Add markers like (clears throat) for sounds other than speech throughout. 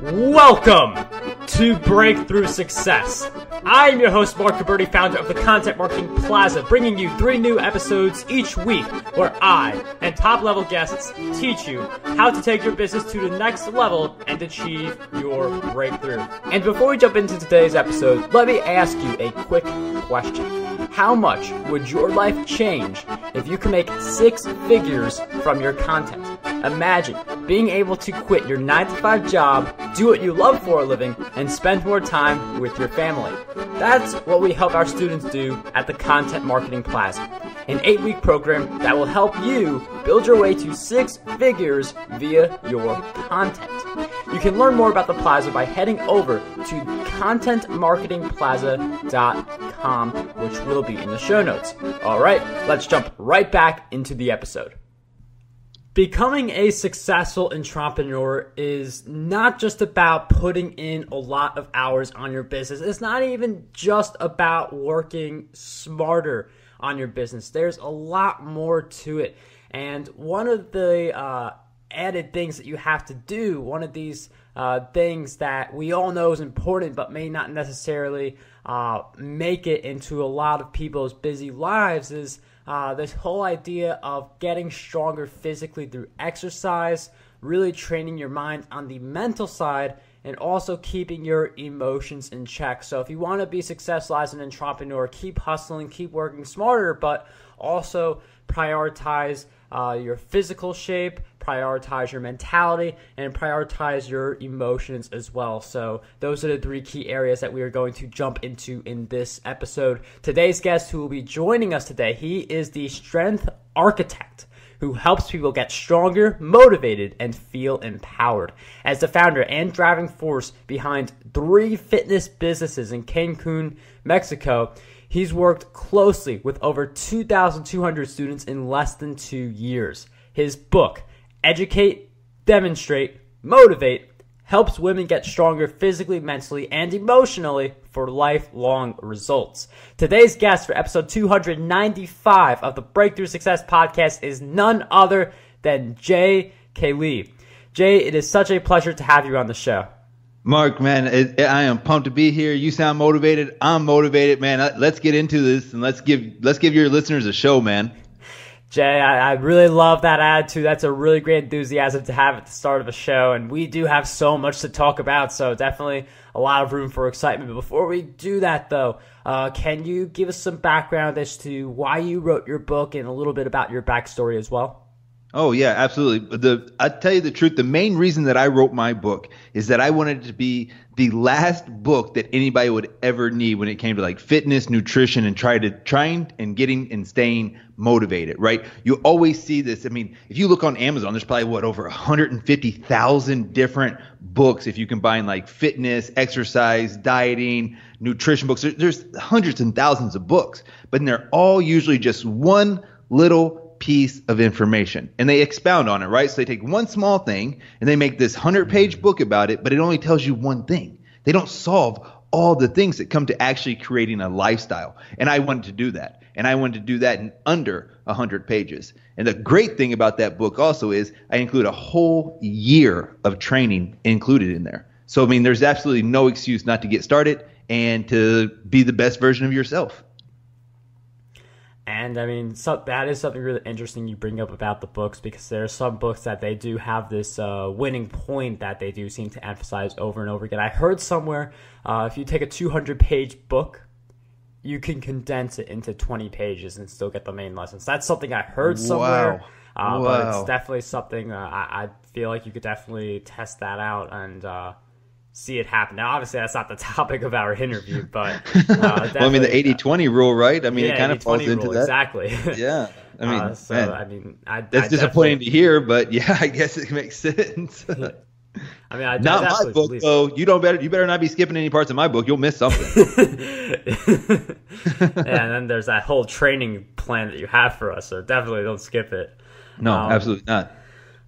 Welcome to Breakthrough Success. I am your host, Marc Guberti, founder of the Content Marketing Plaza, bringing you three new episodes each week where I and top level guests teach you how to take your business to the next level and achieve your breakthrough. And before we jump into today's episode, let me ask you a quick question. How much would your life change if you could make six figures from your content? Imagine being able to quit your 9 to 5 job, do what you love for a living, and spend more time with your family. That's what we help our students do at the Content Marketing Plaza, an eight week program that will help you build your way to six figures via your content. You can learn more about the Plaza by heading over to contentmarketingplaza.com, which will be in the show notes. All right, let's jump right back into the episode. Becoming a successful entrepreneur is not just about putting in a lot of hours on your business. It's not even just about working smarter on your business. There's a lot more to it. And one of the uh, added things that you have to do, one of these uh, things that we all know is important but may not necessarily uh, make it into a lot of people's busy lives is uh, this whole idea of getting stronger physically through exercise, really training your mind on the mental side, and also keeping your emotions in check. So, if you want to be successful as an entrepreneur, keep hustling, keep working smarter, but also prioritize uh, your physical shape, prioritize your mentality, and prioritize your emotions as well. So, those are the three key areas that we are going to jump into in this episode. Today's guest, who will be joining us today, he is the strength architect who helps people get stronger, motivated, and feel empowered. As the founder and driving force behind three fitness businesses in Cancun, Mexico, He's worked closely with over 2,200 students in less than two years. His book, Educate, Demonstrate, Motivate, helps women get stronger physically, mentally, and emotionally for lifelong results. Today's guest for episode 295 of the Breakthrough Success Podcast is none other than Jay Kali. Jay, it is such a pleasure to have you on the show. Marc, man, it, I am pumped to be here. You sound motivated. I'm motivated, man. Let's get into this and let's give let's give your listeners a show, man. Jay, I, I, really love that attitude. That's a really great enthusiasm to have at the start of a show, and we do have so much to talk about. So definitely a lot of room for excitement. But before we do that, though, uh, can you give us some background as to why you wrote your book and a little bit about your backstory as well? Oh yeah, absolutely. The I tell you the truth, the main reason that I wrote my book is that I wanted it to be the last book that anybody would ever need when it came to like fitness, nutrition, and try to trying and getting and staying motivated. Right? You always see this. I mean, if you look on Amazon, there's probably what over 150,000 different books if you combine like fitness, exercise, dieting, nutrition books. There's hundreds and thousands of books, but they're all usually just one little piece of information and they expound on it, right? So they take one small thing and they make this 100 page book about it, but it only tells you one thing. They don't solve all the things that come to actually creating a lifestyle. And I wanted to do that. And I wanted to do that in under 100 pages. And the great thing about that book also is I include a whole year of training included in there. So, I mean, there's absolutely no excuse not to get started and to be the best version of yourself. And I mean, so that is something really interesting you bring up about the books because there are some books that they do have this uh, winning point that they do seem to emphasize over and over again. I heard somewhere uh, if you take a 200 page book, you can condense it into 20 pages and still get the main lessons. That's something I heard somewhere. Wow. Uh, wow. But it's definitely something uh, I, I, feel like you could definitely test that out and uh, see it happen. Now, obviously, that's not the (laughs) topic of our interview, but uh, (laughs) well, I mean, the 80 20 rule, right? I mean, yeah, it kind of falls into that. Exactly. (laughs) yeah. I mean, uh, so, I mean, I, that's I disappointing to hear, but yeah, I guess it makes sense. I mean, I, not my book though. You don't better. You better not be skipping any parts of my book. You'll miss something. and then there's that whole training plan that you have for us. So definitely don't skip it. No, um, absolutely not.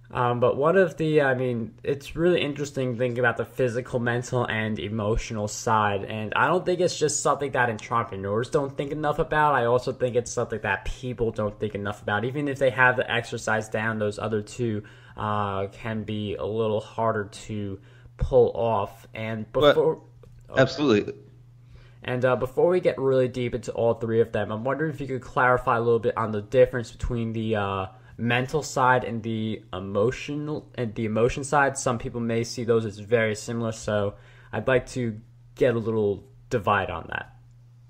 Um, but one of the, I mean, it's really interesting thinking about the physical, mental, and emotional side. And I don't think it's just something that entrepreneurs don't think enough about. I also think it's something that people don't think enough about. Even if they have the exercise down, those other two uh, can be a little harder to pull off. And before, but, absolutely. And uh, before we get really deep into all three of them, I'm wondering if you could clarify a little bit on the difference between the uh, mental side and the emotional and the emotion side. Some people may see those as very similar, so I'd like to get a little divide on that.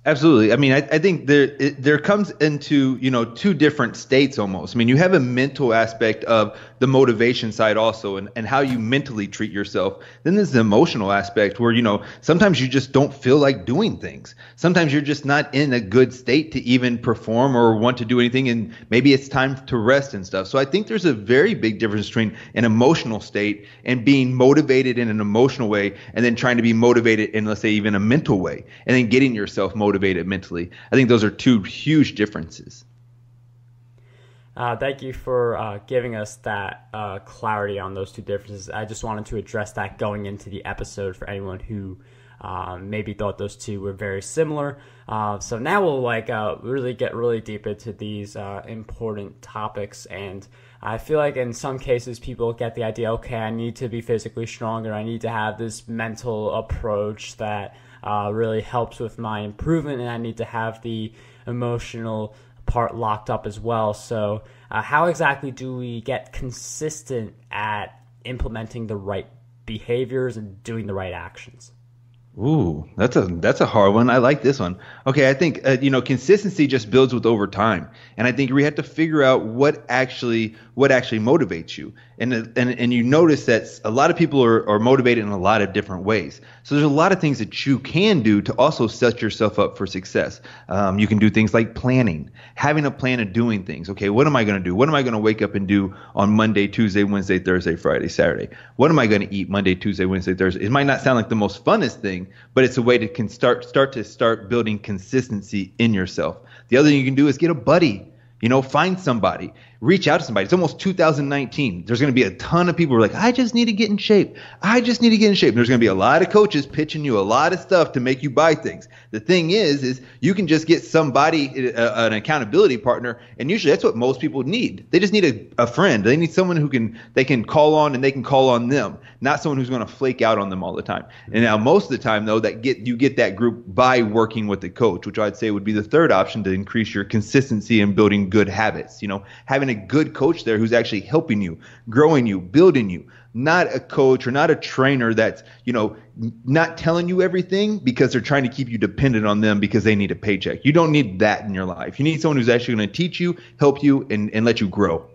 Absolutely. I mean, I, I think there it, there comes into you know two different states almost. I mean, you have a mental aspect of the motivation side also, and, and how you mentally treat yourself. Then there's the emotional aspect where you know sometimes you just don't feel like doing things. Sometimes you're just not in a good state to even perform or want to do anything, and maybe it's time to rest and stuff. So I think there's a very big difference between an emotional state and being motivated in an emotional way, and then trying to be motivated in let's say even a mental way, and then getting yourself motivated motivated mentally. I think those are two huge differences. Uh, thank you for uh, giving us that uh, clarity on those two differences. I just wanted to address that going into the episode for anyone who um, maybe thought those two were very similar. Uh, so now we'll like uh, really get really deep into these uh, important topics, and I feel like in some cases people get the idea, okay, I need to be physically stronger. I need to have this mental approach that uh, really helps with my improvement, and I need to have the emotional locked up as well. So, uh, how exactly do we get consistent at implementing the right behaviors and doing the right actions? Ooh, that's a that's a hard one. I like this one. Okay, I think uh, you know consistency just builds with over time, and I think we have to figure out what actually what actually motivates you. And and and you notice that a lot of people are, are motivated in a lot of different ways. So there's a lot of things that you can do to also set yourself up for success. Um, you can do things like planning, having a plan of doing things. Okay, what am I going to do? What am I going to wake up and do on Monday, Tuesday, Wednesday, Thursday, Friday, Saturday? What am I going to eat Monday, Tuesday, Wednesday, Thursday? It might not sound like the most funnest thing, but it's a way to can start start to start building consistency in yourself. The other thing you can do is get a buddy. You know, find somebody reach out to somebody. It's almost 2019. There's going to be a ton of people who are like, I just need to get in shape. I just need to get in shape. And there's going to be a lot of coaches pitching you a lot of stuff to make you buy things. The thing is, is you can just get somebody, uh, an accountability partner, and usually that's what most people need. They just need a, a friend. They need someone who can they can call on and they can call on them, not someone who's going to flake out on them all the time. And now most of the time though, that get you get that group by working with the coach, which I'd say would be the third option to increase your consistency and building good habits. You know, having having a good coach there who's actually helping you, growing you, building you, not a coach or not a trainer that's, you know, not telling you everything because they're trying to keep you dependent on them because they need a paycheck. You don't need that in your life. You need someone who's actually going to teach you, help you, and, and let you grow.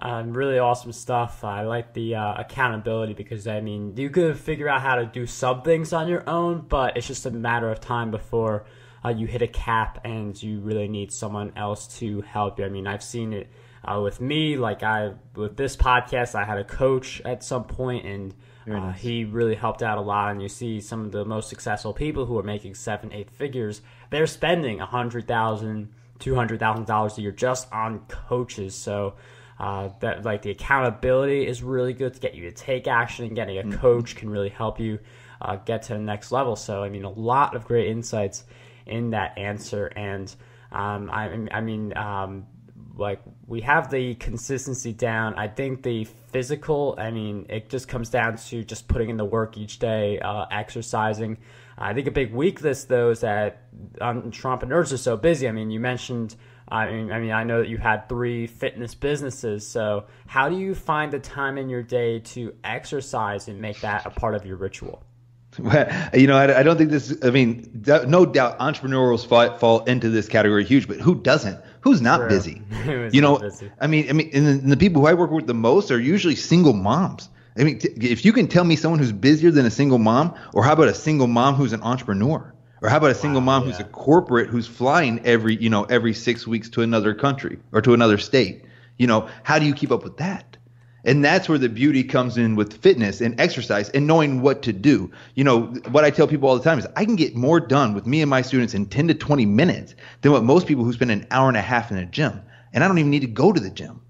Um, really awesome stuff. I like the uh, accountability because I mean you could figure out how to do some things on your own, but it's just a matter of time before uh, you hit a cap and you really need someone else to help you. I mean, I've seen it uh, with me. Like I with this podcast, I had a coach at some point, and uh, he really helped out a lot. And you see some of the most successful people who are making seven, eight figures, they're spending a hundred thousand, two hundred thousand dollars a year just on coaches. So. Uh, that like the accountability is really good to get you to take action and getting a mm-hmm. coach can really help you uh, get to the next level. So I mean, a lot of great insights in that answer. And um, I, I mean, um, like we have the consistency down. I think the physical, I mean, it just comes down to just putting in the work each day, uh, exercising. I think a big weakness though is that entrepreneurs are so busy. I mean, you mentioned. I mean, I mean, I know that you had three fitness businesses. So, how do you find the time in your day to exercise and make that a part of your ritual? You know, I, I, don't think this. I mean, no doubt entrepreneurs fall, fall, into this category huge, but who doesn't? Who's not True. busy? (laughs) you know, busy. I mean, I mean, and the, and the, people who I work with the most are usually single moms. I mean, t- if you can tell me someone who's busier than a single mom, or how about a single mom who's an entrepreneur, or how about a single wow, mom yeah. who's a corporate who's flying every, you know, every six weeks to another country or to another state? You know, how do you keep up with that? And that's where the beauty comes in with fitness and exercise and knowing what to do. You know, what I tell people all the time is I can get more done with me and my students in 10 to 20 minutes than what most people who spend an hour and a half in a gym. And I don't even need to go to the gym.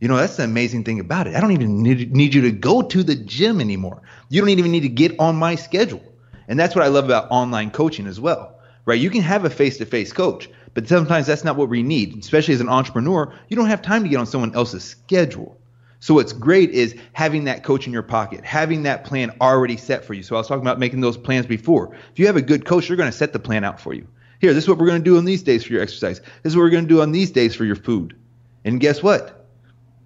You know, that's the amazing thing about it. I don't even need, need you to go to the gym anymore. You don't even need to get on my schedule. And that's what I love about online coaching as well, right? You can have a face to face coach, But sometimes that's not what we need. Especially as an entrepreneur, you don't have time to get on someone else's schedule. So what's great is having that coach in your pocket, having that plan already set for you. So I was talking about making those plans before. If you have a good coach, they're going to set the plan out for you. Here, this is what we're going to do on these days for your exercise. This is what we're going to do on these days for your food. And guess what?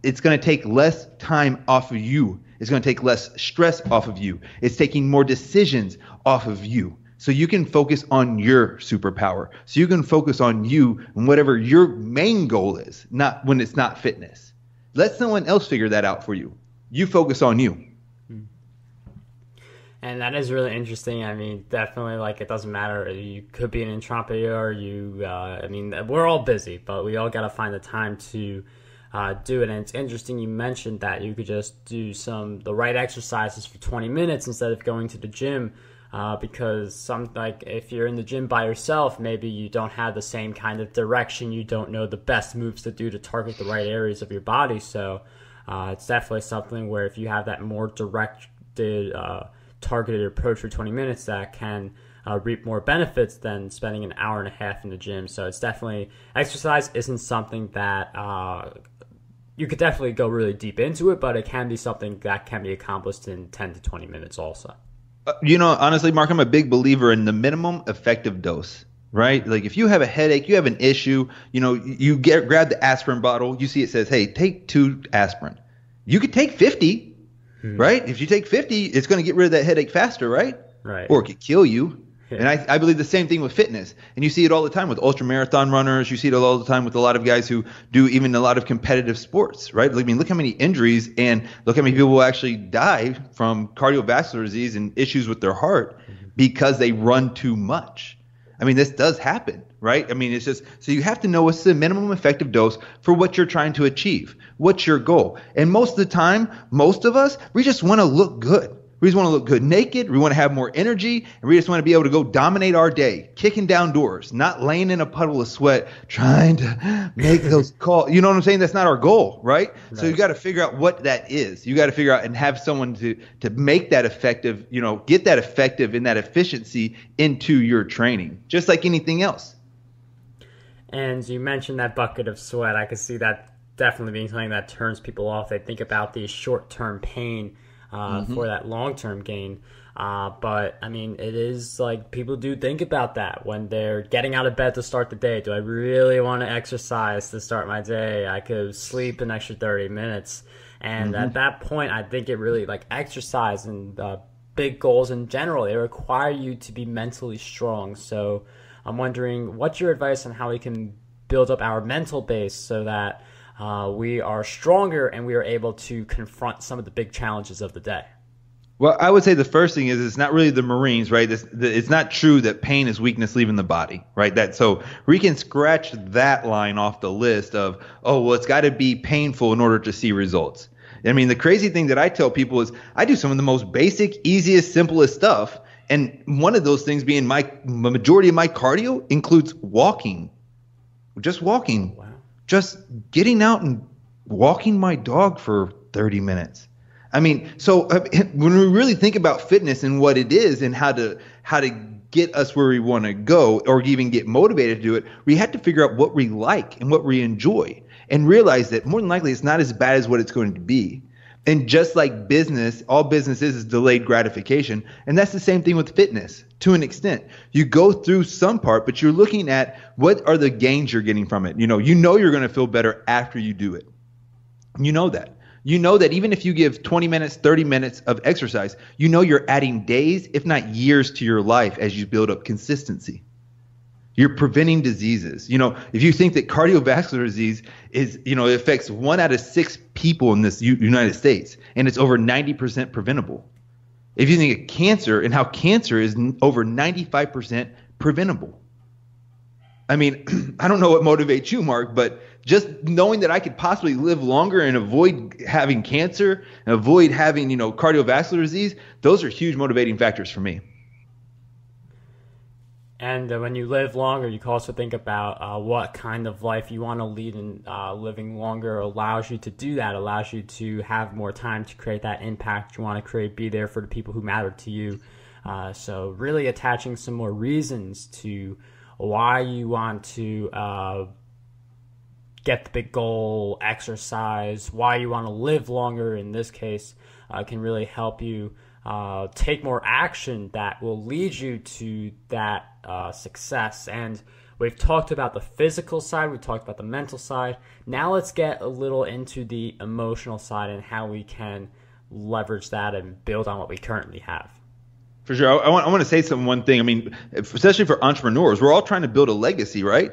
It's going to take less time off of you. It's going to take less stress off of you. It's taking more decisions off of you. So you can focus on your superpower. So you can focus on you and whatever your main goal is, not when it's not fitness. Let someone else figure that out for you. You focus on you. And that is really interesting. I mean, definitely, like, it doesn't matter. You could be an entrepreneur. You, uh, I mean, we're all busy, but we all got to find the time to uh, do it. And it's interesting you mentioned that you could just do some the right exercises for 20 minutes instead of going to the gym. Uh, because some like if you're in the gym by yourself, maybe you don't have the same kind of direction. You don't know the best moves to do to target the right areas of your body. So uh, it's definitely something where if you have that more directed uh, targeted approach for 20 minutes that can uh, reap more benefits than spending an hour and a half in the gym. So it's definitely exercise isn't something that uh, you could definitely go really deep into it, but it can be something that can be accomplished in 10 to 20 minutes also. Uh, you know, honestly, Marc, I'm a big believer in the minimum effective dose right? Like if you have a headache, you have an issue, you know, you get grab the aspirin bottle, you see it says, "Hey, take 2 aspirin." You could take 50, Hmm. Right? If you take 50, it's going to get rid of that headache faster, right? Right. Or it could kill you. And I, I believe the same thing with fitness. And you see it all the time with ultra marathon runners. You see it all the time with a lot of guys who do even a lot of competitive sports, right? I mean, look how many injuries and look how many people actually die from cardiovascular disease and issues with their heart mm-hmm. because they run too much. I mean, this does happen, right? I mean, it's just so you have to know what's the minimum effective dose for what you're trying to achieve. What's your goal? And most of the time, most of us, we just want to look good. We just want to look good naked. We want to have more energy. And we just want to be able to go dominate our day, kicking down doors, not laying in a puddle of sweat, trying to make those (laughs) calls. You know what I'm saying? That's not our goal, right? right. So you got to figure out what that is. You got to figure out and have someone to, to make that effective, you know, get that effective and that efficiency into your training, just like anything else. And you mentioned that bucket of sweat. I could see that definitely being something that turns people off. They think about the short term pain uh, mm-hmm. for that long term gain. Uh, but I mean, it is like people do think about that when they're getting out of bed to start the day. Do I really want to exercise to start my day? I could sleep an extra 30 minutes. And mm-hmm. at that point, I think it really like exercise and uh, big goals in general, they require you to be mentally strong. So I'm wondering what's your advice on how we can build up our mental base so that uh, we are stronger and we are able to confront some of the big challenges of the day. Well, I would say the first thing is it's not really the Marines, right? It's, it's not true that pain is weakness leaving the body, right? That so we can scratch that line off the list of oh well, it's got to be painful in order to see results. I mean, the crazy thing that I tell people is I do some of the most basic, easiest, simplest stuff, and one of those things being my majority of my cardio includes walking, just walking. Wow just getting out and walking my dog for 30 minutes. I mean, so uh, (laughs) when we really think about fitness and what it is and how to how to get us where we want to go or even get motivated to do it, we have to figure out what we like and what we enjoy and realize that more than likely it's not as bad as what it's going to be. And just like business, all business is is delayed gratification. And that's the same thing with fitness to an extent. You go through some part, but you're looking at what are the gains you're getting from it. You know, you know you're going to feel better after you do it. You know that. You know that even if you give 20 minutes, 30 minutes of exercise, you know you're adding days, if not years, to your life as you build up consistency. You're preventing diseases. You know, if you think that cardiovascular disease is, you know, it affects one out of six people in this U- United States, and it's over 90% preventable. If you think of cancer and how cancer is n- over 95% preventable. I mean, (clears throat) I don't know what motivates you, Marc, but just knowing that I could possibly live longer and avoid having cancer and avoid having, you know, cardiovascular disease, those are huge motivating factors for me. And uh, when you live longer, you can also think about uh, what kind of life you want to lead, and uh, living longer allows you to do that, allows you to have more time to create that impact you want to create, be there for the people who matter to you. Uh, so, really attaching some more reasons to why you want to uh, get the big goal, exercise, why you want to live longer in this case, uh, can really help you uh, take more action that will lead you to that uh, success. And we've talked about the physical side, we've talked about the mental side. Now let's get a little into the emotional side and how we can leverage that and build on what we currently have. For sure. I, I want, I want to say some one thing. I mean, especially for entrepreneurs, we're all trying to build a legacy, right?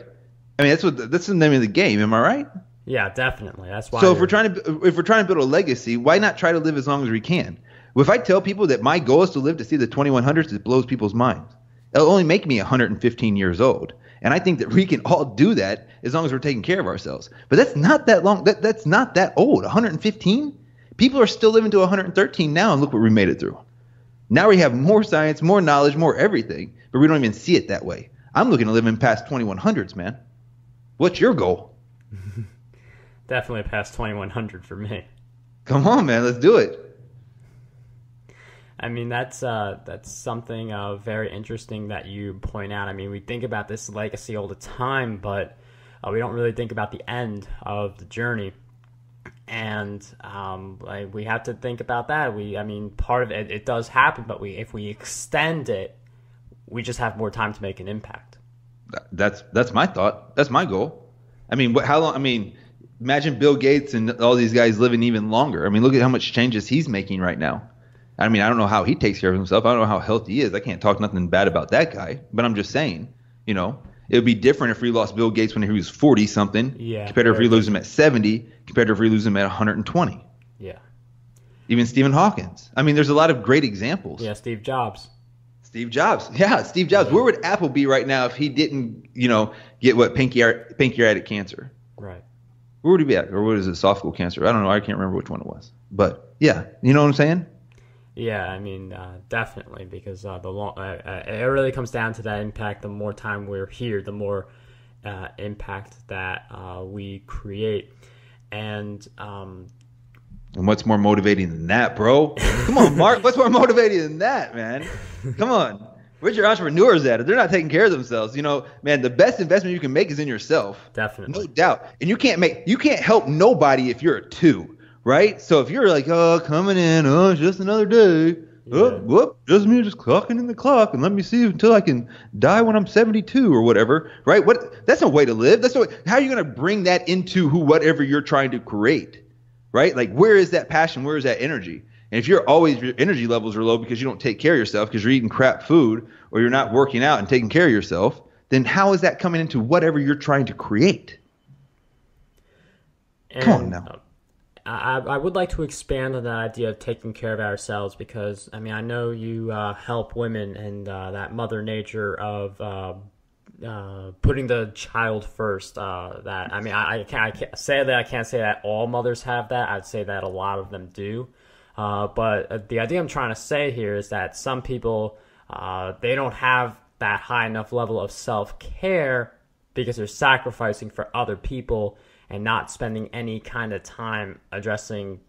I mean, that's what that's the name of the game. Am I right? Yeah, definitely. That's why. So if we're trying to if we're trying to build a legacy, why not try to live as long as we can? If I tell people that my goal is to live to see the 2100s, it blows people's minds. It'll only make me 115 years old. And I think that we can all do that as long as we're taking care of ourselves. But that's not that long. That, that's not that old. 115? People are still living to 113 now, and look what we made it through. Now we have more science, more knowledge, more everything, but we don't even see it that way. I'm looking to live in past 2100s, man. What's your goal? (laughs) Definitely past 2100 for me. Come on, man. Let's do it. I mean, that's uh, that's something uh, very interesting that you point out. I mean, we think about this legacy all the time, but uh, we don't really think about the end of the journey. And um, like, we have to think about that. We, I mean, part of it it does happen, but we if we extend it, we just have more time to make an impact. That's that's my thought. That's my goal. I mean, what, how long? I mean, imagine Bill Gates and all these guys living even longer. I mean, look at how much changes he's making right now. I mean, I don't know how he takes care of himself. I don't know how healthy he is. I can't talk nothing bad about that guy. But I'm just saying, you know, it would be different if we lost Bill Gates when he was 40 something. Yeah. Compared to if we lose him at 70, compared to if we lose him at 120. Yeah. Even Stephen Hawkins. I mean, there's a lot of great examples. Yeah, Steve Jobs. Steve Jobs. Yeah, Steve Jobs. Where would Apple be right now if he didn't, you know, get what pancreatic, pancreatic cancer? Right. Where would he be at? Or what is it, esophageal cancer? I don't know. I can't remember which one it was. But yeah, you know what I'm saying? Yeah, I mean, uh, definitely, because uh, the long, uh, uh, it really comes down to that impact. The more time we're here, the more uh, impact that uh, we create. And um, and what's more motivating than that, bro? Come on, Marc. what's more motivating than that, man? Come on. Where's your entrepreneurs at? If they're not taking care of themselves, you know, man, the best investment you can make is in yourself. Definitely. No doubt. And you can't make you can't help nobody if you're a two right? So if you're like, oh, coming in, oh, it's just another day. Yeah. Oh, whoop, just me just clocking in the clock and let me see until I can die when I'm 72 or whatever, right? What? That's no way to live. That's no way, how are you going to bring that into who whatever you're trying to create, right? Like where is that passion? Where is that energy? And if you're always your energy levels are low because you don't take care of yourself because you're eating crap food or you're not working out and taking care of yourself, then how is that coming into whatever you're trying to create? And, Come on now. I, I would like to expand on that idea of taking care of ourselves because I mean I know you uh, help women and uh, that mother nature of uh, uh putting the child first. Uh, that I mean I, I, can't, I can't say that I can't say that all mothers have that. I'd say that a lot of them do. Uh, but the idea I'm trying to say here is that some people they don't have that high enough level of self care because they're sacrificing for other people and not spending any kind of time addressing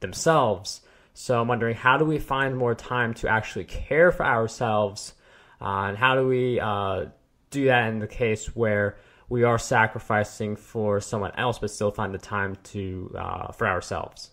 themselves. So I'm wondering how do we find more time to actually care for ourselves, uh, and how do we uh, do that in the case where we are sacrificing for someone else, but still find the time to uh, for ourselves.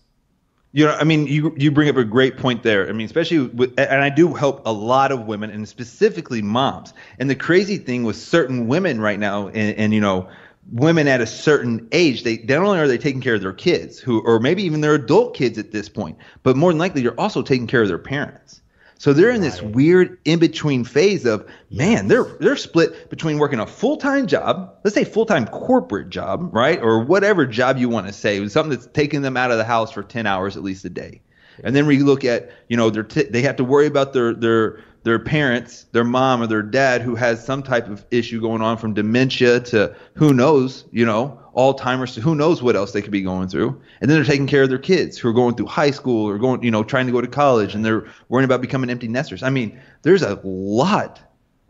You know, I mean, you you bring up a great point there. I mean, especially with, and I do help a lot of women, and specifically moms. And the crazy thing with certain women right now, and, and you know, women at a certain age, they not only are they taking care of their kids, who or maybe even their adult kids at this point, but more than likely they're also taking care of their parents. So they're in this weird in between phase of man, they're they're split between working a full time job, let's say full time corporate job, right, or whatever job you want to say, something that's taking them out of the house for ten hours at least a day, and then we look at you know they're t- they have to worry about their their their parents, their mom or their dad who has some type of issue going on from dementia to who knows, you know, Alzheimer's to who knows what else they could be going through. And then they're taking care of their kids who are going through high school or going, you know, trying to go to college and they're worrying about becoming empty nesters. I mean, there's a lot,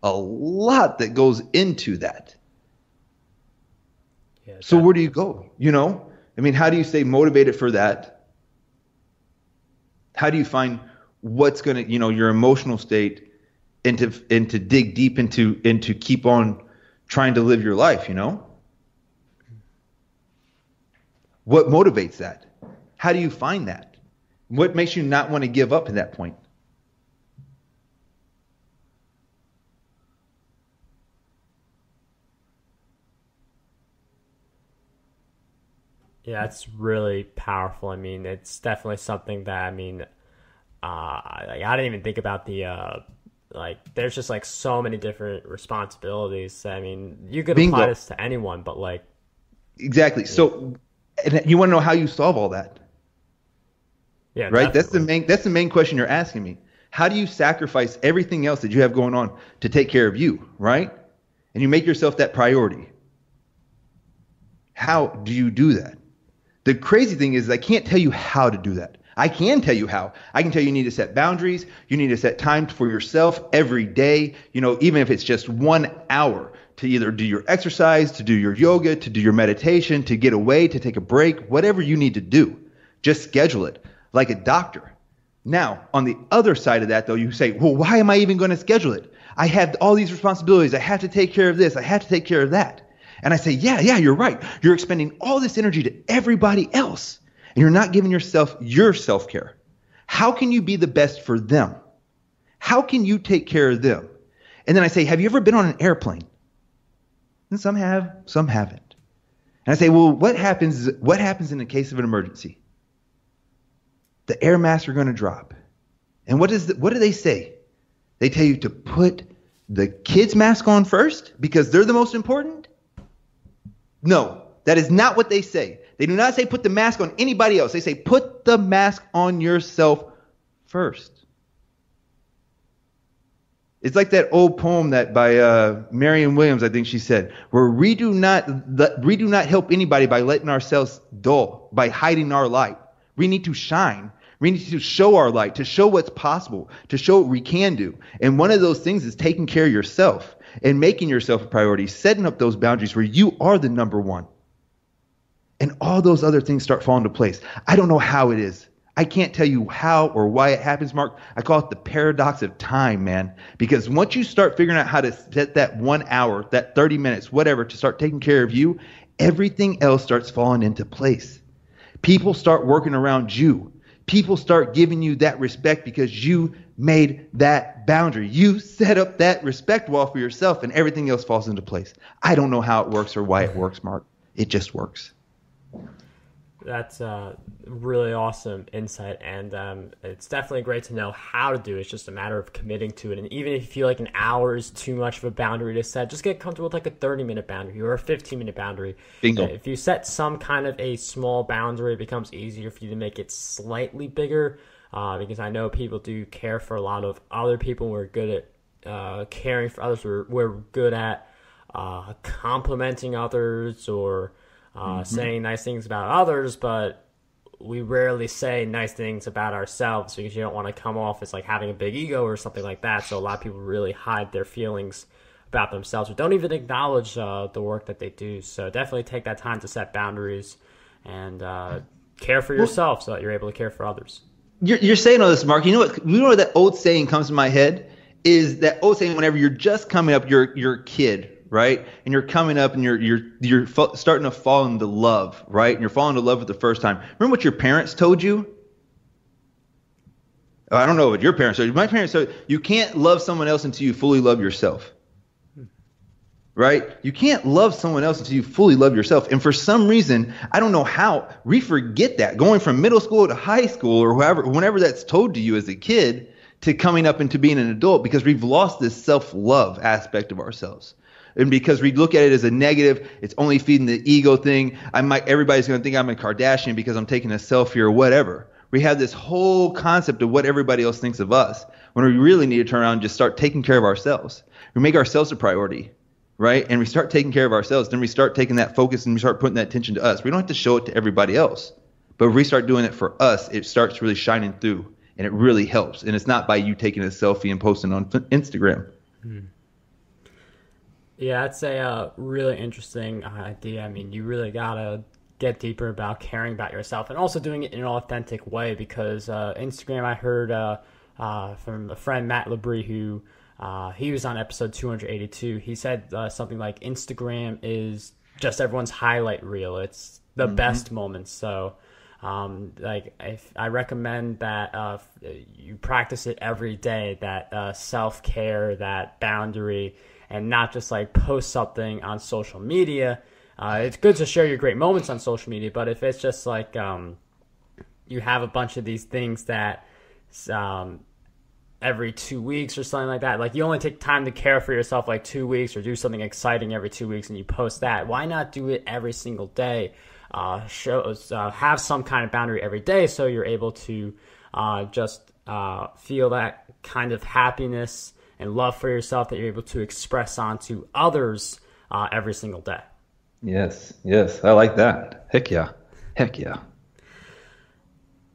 a lot that goes into that. Yeah, so where do you go? You know, I mean, how do you stay motivated for that? How do you find what's going to, you know, your emotional state and to and to dig deep into and to keep on trying to live your life, you know? What motivates that? How do you find that? What makes you not want to give up at that point? Yeah, it's really powerful. I mean, it's definitely something that I mean, uh, like, I didn't even think about the uh, like. There's just like so many different responsibilities. I mean, you could Bingo. apply this to anyone, but like, Exactly. So, and you want to know how you solve all that, yeah, right? That's the main. That's the main question you're asking me. How do you sacrifice everything else that you have going on to take care of you, right? And you make yourself that priority. How do you do that? The crazy thing is, I can't tell you how to do that. I can tell you how. I can tell you you need to set boundaries. You need to set time for yourself every day. You know, even if it's just one hour to either do your exercise, to do your yoga, to do your meditation, to get away, to take a break, whatever you need to do. Just schedule it like a doctor. Now, on the other side of that, though, you say, well, why am I even going to schedule it? I have all these responsibilities. I have to take care of this. I have to take care of that. And I say, yeah, yeah, you're right. You're expending all this energy to everybody else, and you're not giving yourself your self care. How can you be the best for them? How can you take care of them? And then I say, have you ever been on an airplane? And some have, some haven't. And I say, well, what happens? What happens in the case of an emergency? The air masks are going to drop. And what, is the, what do they say? They tell you to put the kids' mask on first because they're the most important? No, that is not what they say. They do not say put the mask on anybody else. They say put the mask on yourself first. It's like that old poem that by uh, Marion Williams, I think she said, where we do not we do not help anybody by letting ourselves dull, by hiding our light. We need to shine. We need to show our light, to show what's possible, to show what we can do. And one of those things is taking care of yourself and making yourself a priority, setting up those boundaries where you are the number one. And all those other things start falling into place. I don't know how it is. I can't tell you how or why it happens, Marc. I call it the paradox of time, man. Because once you start figuring out how to set that one hour, that 30 minutes, whatever, to start taking care of you, everything else starts falling into place. People start working around you. People start giving you that respect because you made that boundary. You set up that respect wall for yourself, and everything else falls into place. I don't know how it works or why it works, Marc. It just works. That's uh, really awesome insight, and um, it's definitely great to know how to do it. It's just a matter of committing to it. And even if you feel like an hour is too much of a boundary to set, just get comfortable with like a 30 minute boundary or a 15 minute boundary. Bingo. Uh, If you set some kind of a small boundary, it becomes easier for you to make it slightly bigger. Uh, because I know people do care for a lot of other people. We're good at uh, caring for others. We're, we're good at uh, complimenting others or uh, saying nice things about others, but we rarely say nice things about ourselves because you don't want to come off as like having a big ego or something like that. So a lot of people really hide their feelings about themselves or don't even acknowledge uh, the work that they do. So definitely take that time to set boundaries and uh, care for yourself so that you're able to care for others. You're, you're saying all this, Marc. You know what? You know what that old saying comes to my head is that old saying whenever you're just coming up, you're you're a kid, right? And you're coming up and you're you're you're fa- starting to fall into love, right? And you're falling into love for the first time. Remember what your parents told you? Oh, I don't know what your parents told you. My parents told you, you can't love someone else until you fully love yourself. Right? You can't love someone else until you fully love yourself. And for some reason, I don't know how, we forget that. Going from middle school to high school or whoever, whenever that's told to you as a kid to coming up into being an adult because we've lost this self-love aspect of ourselves. And because we look at it as a negative, it's only feeding the ego thing. I might everybody's going to think I'm a Kardashian because I'm taking a selfie or whatever. We have this whole concept of what everybody else thinks of us when we really need to turn around and just start taking care of ourselves. We make ourselves a priority, right? And we start taking care of ourselves. Then we start taking that focus and we start putting that attention to us. We don't have to show it to everybody else. But if we start doing it for us, it starts really shining through and it really helps. And it's not by you taking a selfie and posting on Instagram. Hmm. Yeah, that's a uh, really interesting idea. I mean, you really gotta get deeper about caring about yourself and also doing it in an authentic way because uh, Instagram, I heard uh, uh, from a friend, Matt LeBris, who uh, he was on episode 282. He said uh, something like Instagram is just everyone's highlight reel. It's the mm-hmm. best moments. So, um, like, if, I recommend that uh, you practice it every day. That uh, self care, that boundary, and not just like post something on social media. Uh, it's good to share your great moments on social media, but if it's just like um, you have a bunch of these things that um, every two weeks or something like that. Like you only take time to care for yourself like two weeks or do something exciting every two weeks and you post that. Why not do it every single day? Uh, uh, have some kind of boundary every day so you're able to uh, just uh, feel that kind of happiness and love for yourself that you're able to express onto others uh, every single day. Yes, yes, I like that. Heck yeah, heck yeah.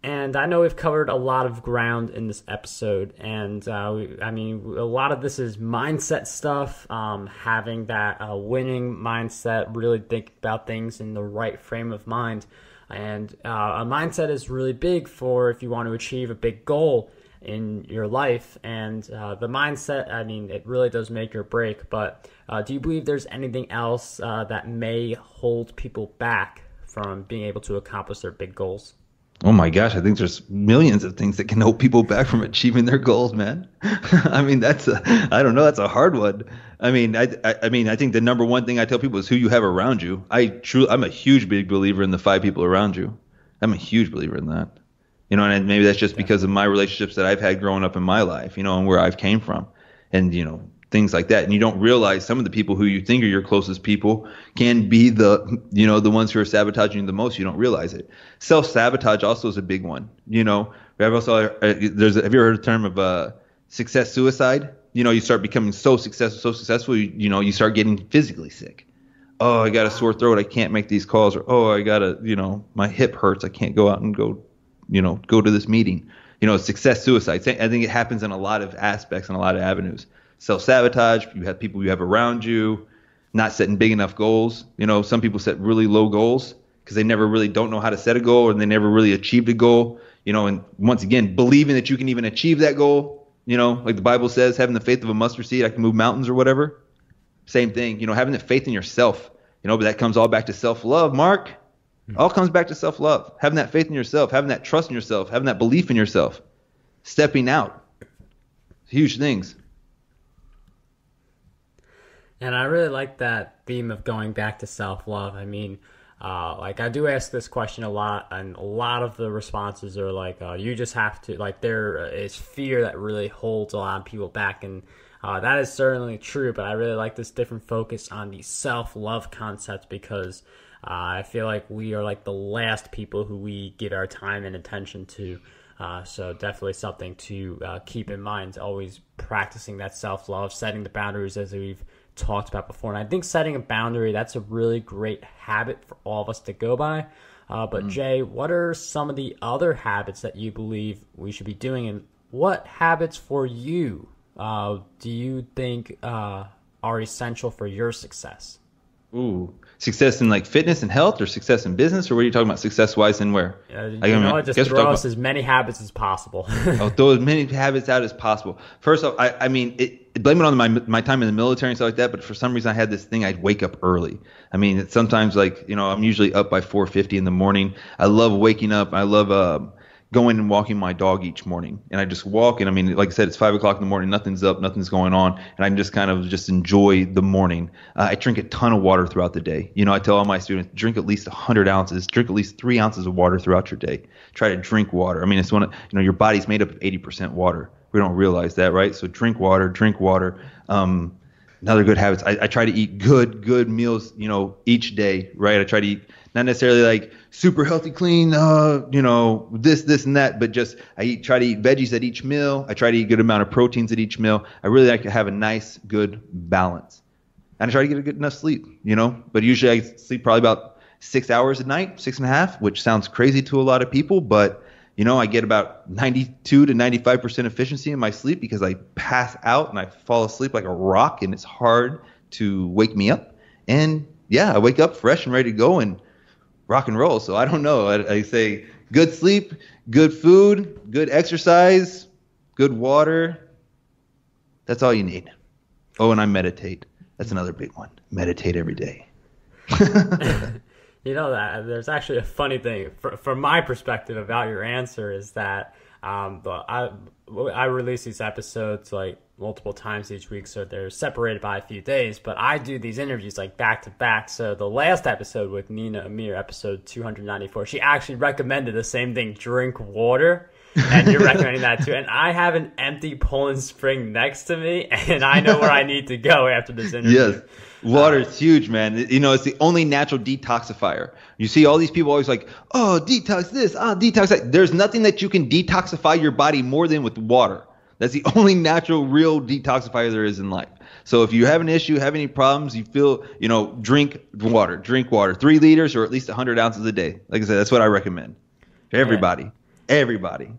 And I know we've covered a lot of ground in this episode, and uh, we, I mean, a lot of this is mindset stuff. Um, having that uh, winning mindset, really think about things in the right frame of mind, and uh, a mindset is really big for if you want to achieve a big goal in your life. And uh, the mindset, I mean, it really does make or break. But uh, do you believe there's anything else uh, that may hold people back from being able to accomplish their big goals? Oh my gosh, I think there's millions of things that can hold people back from achieving their goals, man. (laughs) I mean, that's I don't know, that's a hard one. I mean, I, I, I mean, I think the number one thing I tell people is who you have around you. I truly, I'm a huge big believer in the five people around you. I'm a huge believer in that. You know, and maybe that's just because of my relationships that I've had growing up in my life, you know, and where I've came from, and you know, things like that. And you don't realize some of the people who you think are your closest people can be the, you know, the ones who are sabotaging you the most. You don't realize it. Self sabotage also is a big one. You know, I've also uh, there's have you ever heard the term of uh, success suicide? You know, you start becoming so successful, so successful, you, you know, you start getting physically sick. Oh, I got a sore throat. I can't make these calls. Or oh, I got a, you know, my hip hurts. I can't go out and go, you know, go to this meeting. You know, success suicide. I think it happens in a lot of aspects and a lot of avenues self sabotage. You have people you have around you not setting big enough goals. You know, some people set really low goals because they never really don't know how to set a goal and they never really achieved a goal. You know, and once again, believing that you can even achieve that goal. You know, like the Bible says, having the faith of a mustard seed, I can move mountains or whatever. Same thing. You know, having the faith in yourself. You know, but that comes all back to self love, Marc. Hmm. All comes back to self love. Having that faith in yourself, having that trust in yourself, having that belief in yourself, stepping out. Huge things. And I really like that theme of going back to self love. I mean, uh, like I do ask this question a lot, and a lot of the responses are like, uh, "You just have to." Like there is fear that really holds a lot of people back, and uh, that is certainly true. But I really like this different focus on the self love concept because uh, I feel like we are like the last people who we give our time and attention to. Uh, so definitely something to uh, keep in mind. Always practicing that self love, setting the boundaries as we've talked about before. And I think setting a boundary, that's a really great habit for all of us to go by. Uh, but mm. Jay, what are some of the other habits that you believe we should be doing? And what habits for you uh, do you think uh, are essential for your success? Ooh, success in like fitness and health, or success in business, or what are you talking about? Success wise and where? Uh, you I know, just throw us as many habits as possible. (laughs) oh, throw as many habits out as possible. First off, I, I mean, it, blame it on my my time in the military and stuff like that. But for some reason, I had this thing. I'd wake up early. I mean, it's sometimes like you know, I'm usually up by 4:50 in the morning. I love waking up. I love. Uh, going and walking my dog each morning. And I just walk, and I mean, like I said, it's five o'clock in the morning, nothing's up, nothing's going on, and I just kind of just enjoy the morning. Uh, I drink a ton of water throughout the day. You know, I tell all my students, drink at least 100 ounces, drink at least three ounces of water throughout your day. Try to drink water. I mean, it's one of, you know, your body's made up of 80% water. We don't realize that, right? So drink water, drink water. Um, another good habits. I, I try to eat good, good meals, you know, each day, right? I try to eat not necessarily like super healthy, clean, uh, you know, this, this, and that, but just I eat, try to eat veggies at each meal. I try to eat a good amount of proteins at each meal. I really like to have a nice, good balance, and I try to get a good enough sleep, you know. But usually I sleep probably about six hours a night, six and a half, which sounds crazy to a lot of people, but you know, I get about 92 to 95% efficiency in my sleep because I pass out and I fall asleep like a rock, and it's hard to wake me up. And yeah, I wake up fresh and ready to go and rock and roll. So I don't know. I, I say good sleep, good food, good exercise, good water. That's all you need. Oh, and I meditate. That's another big one. Meditate every day. (laughs) (laughs) you know that there's actually a funny thing for, from my perspective about your answer is that um, I I release these episodes like multiple times each week, so they're separated by a few days. But I do these interviews like back to back. So the last episode with Nina Amir, episode 294, she actually recommended the same thing: drink water. And you're (laughs) recommending that too. And I have an empty Poland Spring next to me, (laughs) and I know where I need to go after this (laughs) interview. Yes. Water is huge, man. You know, it's the only natural detoxifier. You see all these people always like, oh, detox this, ah, detox that. There's nothing that you can detoxify your body more than with water. That's the only natural, real detoxifier there is in life. So if you have an issue, have any problems, you feel, you know, drink water, drink water, three liters or at least 100 ounces a day. Like I said, that's what I recommend for everybody. Everybody.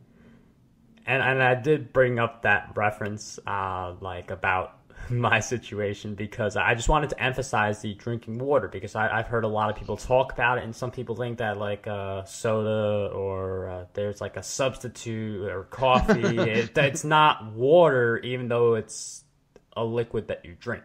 And and I did bring up that reference, uh, like about (laughs) my situation because I just wanted to emphasize the drinking water because I, have heard a lot of people talk about it and some people think that like uh, soda or uh, there's like a substitute or coffee (laughs) it, it's not water even though it's a liquid that you drink.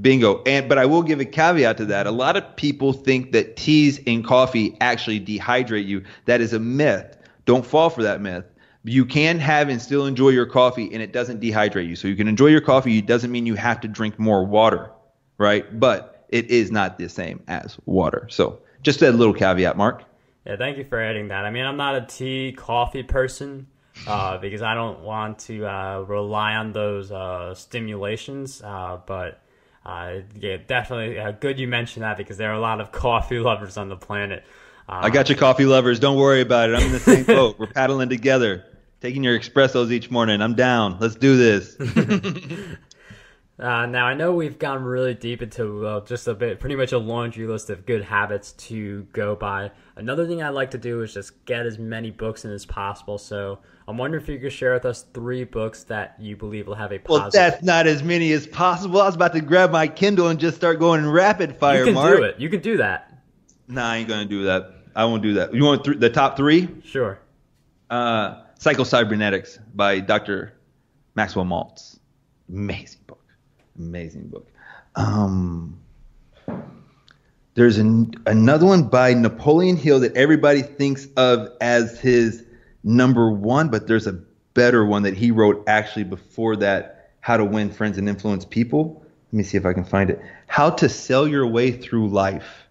Bingo. And but I will give a caveat to that. A lot of people think that teas and coffee actually dehydrate you. That is a myth. Don't fall for that myth you can have and still enjoy your coffee and it doesn't dehydrate you. So you can enjoy your coffee. It doesn't mean you have to drink more water, right? But it is not the same as water. So just a little caveat, Marc. Yeah, thank you for adding that. I mean, I'm not a tea coffee person uh, because I don't want to uh, rely on those uh, stimulations. Uh, but uh, yeah, definitely uh, good you mentioned that because there are a lot of (laughs) coffee lovers on the planet. I got your coffee lovers. Don't worry about it. I'm in the same (laughs) boat. We're paddling together taking your espressos each morning. I'm down. Let's do this. (laughs) uh, now I know we've gone really deep into uh, just a bit, pretty much a laundry list of good habits to go by. Another thing I like to do is just get as many books in as possible. So I'm wondering if you could share with us three books that you believe will have a positive. Well, that's not as many as possible. I was about to grab my Kindle and just start going rapid fire. You can Marc. do it. You can do that. Nah, I ain't gonna do that. I won't do that. You want th- the top three? Sure. Uh, Psychocybernetics by Dr. Maxwell Maltz. Amazing book. Amazing book. Um, there's an, another one by Napoleon Hill that everybody thinks of as his number one, but there's a better one that he wrote actually before that How to Win Friends and Influence People. Let me see if I can find it. How to Sell Your Way Through Life.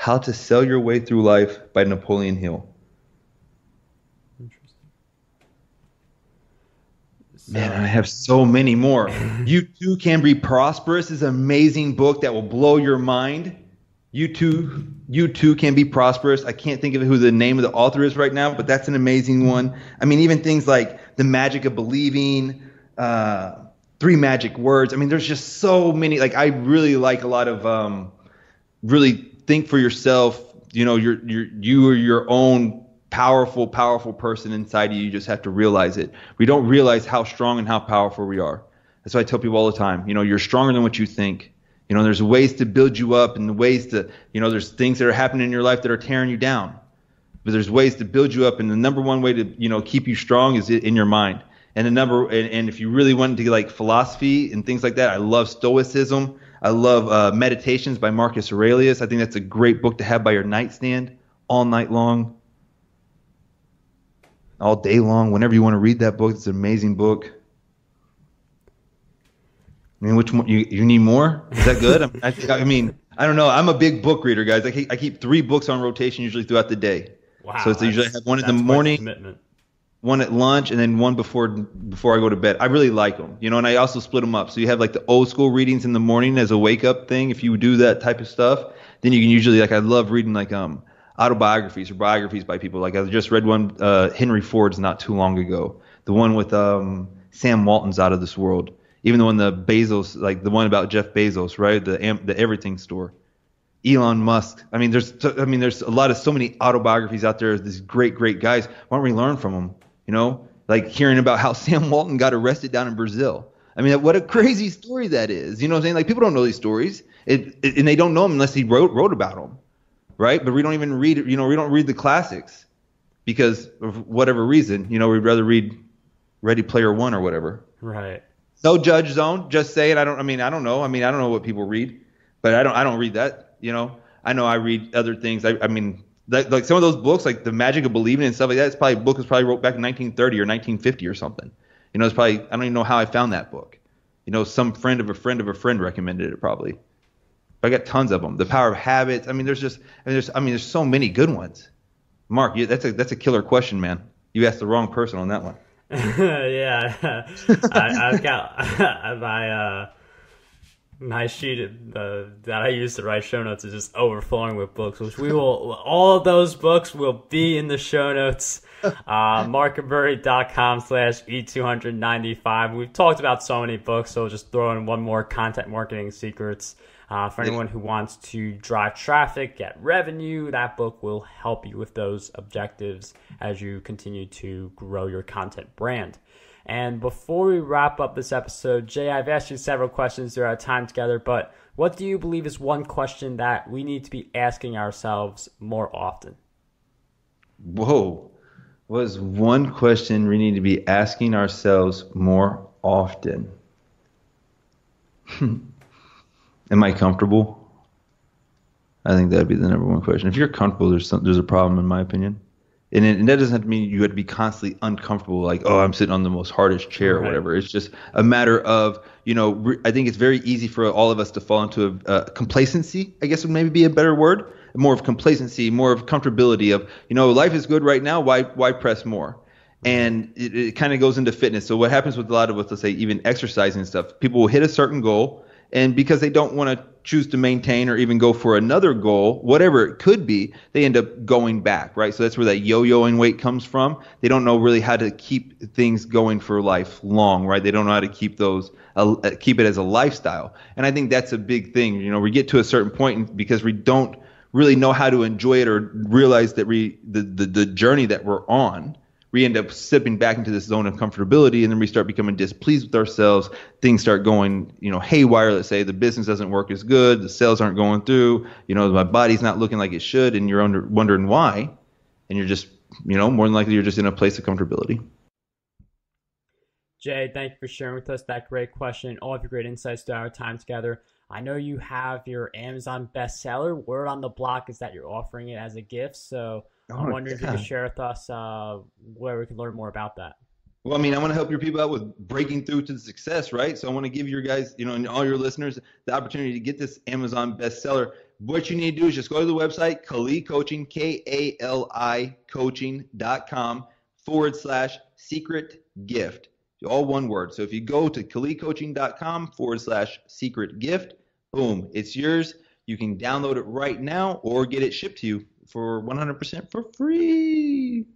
How to Sell Your Way Through Life by Napoleon Hill. Man, I have so many more. you too can be prosperous is an amazing book that will blow your mind. You too, you too can be prosperous. I can't think of who the name of the author is right now, but that's an amazing one. I mean, even things like the magic of believing, uh, three magic words. I mean, there's just so many. Like, I really like a lot of um, really think for yourself. You know, you're you're you are your own powerful, powerful person inside you. You just have to realize it. We don't realize how strong and how powerful we are. That's why I tell people all the time, you know, you're stronger than what you think. You know, there's ways to build you up and ways to, you know, there's things that are happening in your life that are tearing you down. But there's ways to build you up. And the number one way to, you know, keep you strong is in your mind. And the number, and, and if you really want to like philosophy and things like that, I love Stoicism. I love uh, Meditations by Marcus Aurelius. I think that's a great book to have by your nightstand all night long all day long. Whenever you want to read that book, it's an amazing book. I mean, which one, you you need more? Is that good? I, I, mean, I don't know. I'm a big book reader, guys. I keep, I keep three books on rotation usually throughout the day. Wow. So it's usually I have one in the morning, one at lunch, and then one before before I go to bed. I really like them, you know. And I also split them up. So you have like the old school readings in the morning as a wake up thing. If you do that type of stuff, then you can usually like I love reading like um autobiographies or biographies by people. Like I just read one, uh, Henry Ford's not too long ago. The one with um, Sam Walton's out of this world. Even the one the Bezos, like the one about Jeff Bezos, right? The the everything store. Elon Musk. I mean, there's I mean, there's a lot of so many autobiographies out there. These great, great guys. Why don't we learn from them? You know, like hearing about how (laughs) Sam Walton got arrested down in Brazil. I mean, what a crazy story that is. You know what I'm saying? Like people don't know these stories, it, it, and they don't know them unless he wrote wrote about them right? But we don't even read, you know, we don't read the classics because of whatever reason, you know, we'd rather read Ready Player One or whatever. Right. No judge zone. Just saying. I don't. I mean, I don't know. I mean, I don't know what people read, but I don't. I don't read that. You know. I know I read other things. I, I mean, like, like some of those books, like The Magic of Believing and stuff like that. It's probably a book was probably wrote back in 1930 or 1950 or something. You know, it's probably I don't even know how I found that book. You know, some friend of a friend of a friend recommended it probably. But I got tons of them. The Power of Habits. I mean, there's just I mean, there's I mean, there's so many good ones. Marc, you, that's a that's a killer question, man. You asked the wrong person on that one. (laughs) yeah, (laughs) I, have got (laughs) my uh, my sheet uh, that I use to write show notes is just overflowing with books, which we will all of those books will be in the show notes. (laughs) Uh, marcguberti.com slash e295. We've talked about so many books, so just throw in one more content marketing secrets. Uh, for anyone who wants to drive traffic, get revenue, that book will help you with those objectives as you continue to grow your content brand. And before we wrap up this episode, Jay, I've asked you several questions throughout our time together, but what do you believe is one question that we need to be asking ourselves more often? Whoa. Was one question we need to be asking ourselves more often? Hmm. Am I comfortable? I think that'd be the number one question. If you're comfortable, there's some, there's a problem in my opinion. And, it, and that doesn't have to mean you have to be constantly uncomfortable, like oh I'm sitting on the most hardest chair right. or whatever. It's just a matter of you know re- I think it's very easy for all of us to fall into a, a complacency. I guess would maybe be a better word. More of complacency, more of comfortability. Of you know life is good right now. Why why press more? And it, it kind of goes into fitness. So what happens with a lot of us, let's say even exercising stuff, people will hit a certain goal and because they don't want to choose to maintain or even go for another goal, whatever it could be, they end up going back, right? So that's where that yo-yoing weight comes from. They don't know really how to keep things going for life long, right? They don't know how to keep those uh, keep it as a lifestyle. And I think that's a big thing. You know, we get to a certain point because we don't really know how to enjoy it or realize that we the the, the journey that we're on we end up slipping back into this zone of comfortability and then we start becoming displeased with ourselves. Things start going you know haywire. Let's say the business doesn't work as good. The sales aren't going through. You know my body's not looking like it should and you're under, wondering why and you're just you know more than likely you're just in a place of comfortability. Jay thank you for sharing with us that great question. All of your great insights to our time together. I know you have your Amazon bestseller. Word on the block is that you're offering it as a gift. So Oh, I'm wondering yeah. if you could share with us uh, where we can learn more about that. Well, I mean, I want to help your people out with breaking through to success, right? So I want to give your guys, you know, and all your listeners the opportunity to get this Amazon bestseller. What you need to do is just go to the website, Kali Coaching, K A L I coaching.com forward slash secret gift. All one word. So if you go to Kali kalicoaching.com forward slash secret gift, boom, it's yours. You can download it right now or get it shipped to you for 100% for free.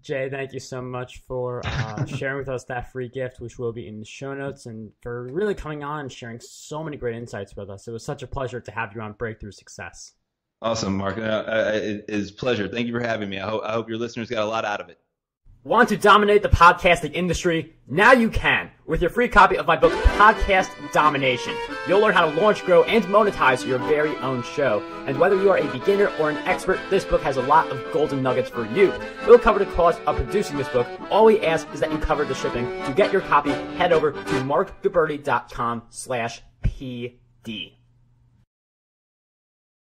Jay, thank you so much for uh, (laughs) sharing with us that free gift, which will be in the show notes, and for really coming on and sharing so many great insights with us. It was such a pleasure to have you on Breakthrough Success. Awesome, Marc. Uh, it is pleasure. Thank you for having me. I hope, I hope your listeners got a lot out of it. Want to dominate the podcasting industry? Now you can with your free copy of my book, Podcast Domination. You'll learn how to launch, grow, and monetize your very own show. And whether you are a beginner or an expert, this book has a lot of golden nuggets for you. We'll cover the cost of producing this book. All we ask is that you cover the shipping. To get your copy, head over to marcguberti.com slash PD.